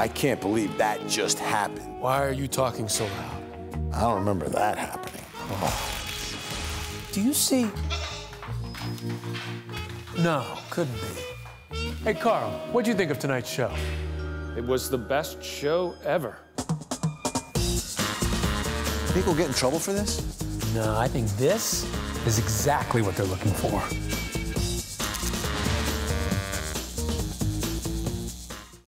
I can't believe that just happened. Why are you talking so loud? I don't remember that happening. Oh. Do you see? No, couldn't be. Hey, Carl, what'd you think of tonight's show? It was the best show ever. Think we'll get in trouble for this? No, I think this is exactly what they're looking for.